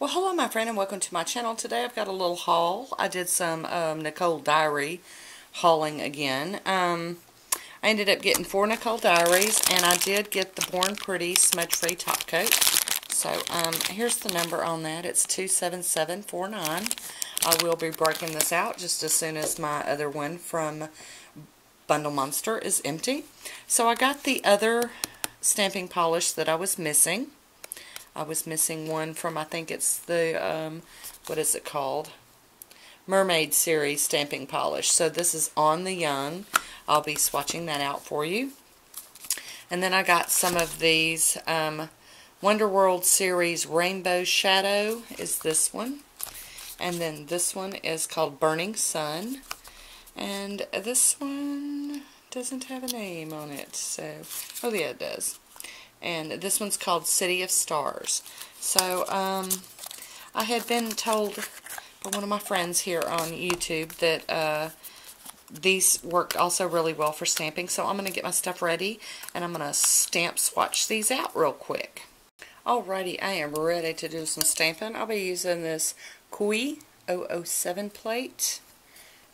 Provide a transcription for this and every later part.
Well, hello my friend and welcome to my channel. Today I've got a little haul. I did some um, Nicole Diary hauling again. Um, I ended up getting four Nicole Diaries and I did get the Born Pretty Smudge Free Top Coat. So um, here's the number on that. It's 27749. I will be breaking this out just as soon as my other one from Bundle Monster is empty. So I got the other stamping polish that I was missing. I was missing one from, I think it's the, um, what is it called? Mermaid Series stamping polish. So this is on the Young. I'll be swatching that out for you. And then I got some of these um, Wonder World Series Rainbow Shadow is this one. And then this one is called Burning Sun. And this one doesn't have a name on it. So, oh yeah, it does and this one's called City of Stars. So, um, I had been told by one of my friends here on YouTube that uh, these work also really well for stamping, so I'm going to get my stuff ready, and I'm going to stamp swatch these out real quick. Alrighty, I am ready to do some stamping. I'll be using this Kui 007 plate,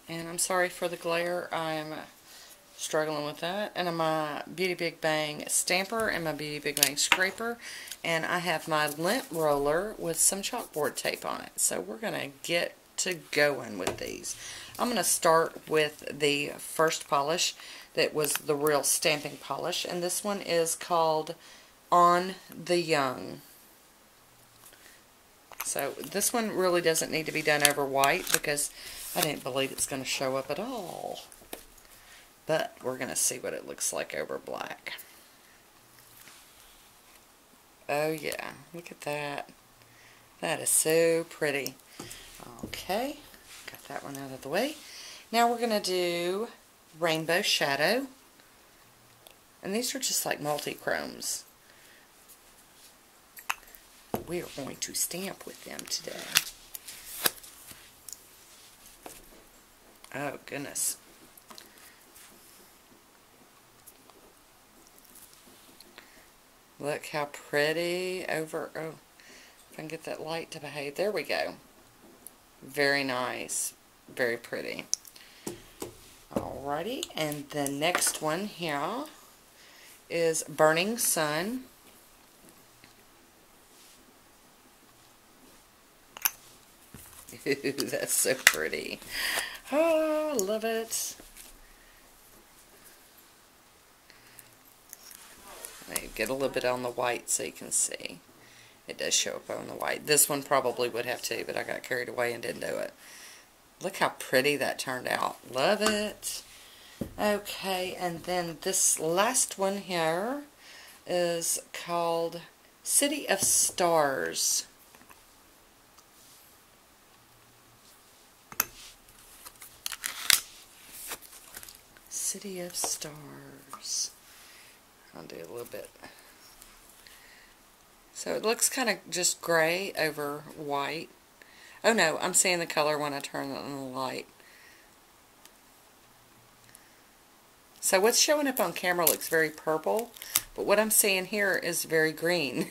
and I'm sorry for the glare. I'm struggling with that. And my Beauty Big Bang stamper and my Beauty Big Bang scraper. And I have my lint roller with some chalkboard tape on it. So we're going to get to going with these. I'm going to start with the first polish that was the real stamping polish. And this one is called On the Young. So this one really doesn't need to be done over white because I didn't believe it's going to show up at all. But we're going to see what it looks like over black. Oh yeah, look at that. That is so pretty. Okay, got that one out of the way. Now we're going to do Rainbow Shadow. And these are just like multi-chromes. We are going to stamp with them today. Oh, goodness. Look how pretty over, oh, if I can get that light to behave. There we go. Very nice. Very pretty. Alrighty, and the next one here is Burning Sun. Ooh, that's so pretty. Oh, I love it. Get a little bit on the white so you can see. It does show up on the white. This one probably would have too, but I got carried away and didn't do it. Look how pretty that turned out. Love it. Okay, and then this last one here is called City of Stars. City of Stars. I'll do a little bit. So it looks kind of just gray over white. Oh no, I'm seeing the color when I turn on the light. So what's showing up on camera looks very purple, but what I'm seeing here is very green.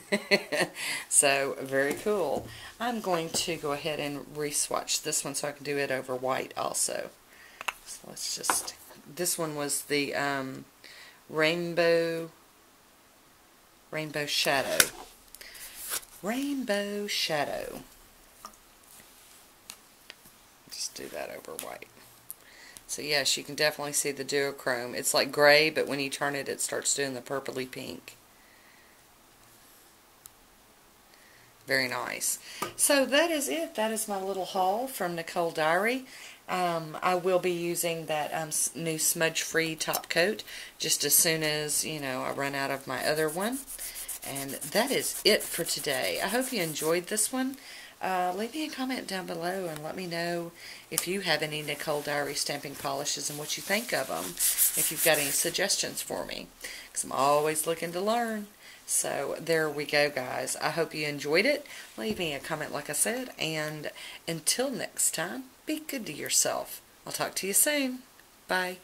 so very cool. I'm going to go ahead and re-swatch this one so I can do it over white also. So let's just, this one was the um, Rainbow, Rainbow Shadow. Rainbow Shadow. Just do that over white. So yes, you can definitely see the duochrome. It's like gray, but when you turn it, it starts doing the purpley pink. Very nice. So that is it. That is my little haul from Nicole Diary. Um, I will be using that um, new smudge-free top coat just as soon as, you know, I run out of my other one. And that is it for today. I hope you enjoyed this one. Uh, leave me a comment down below and let me know if you have any Nicole Diary stamping polishes and what you think of them. If you've got any suggestions for me. Because I'm always looking to learn. So there we go, guys. I hope you enjoyed it. Leave me a comment, like I said. And until next time, be good to yourself. I'll talk to you soon. Bye.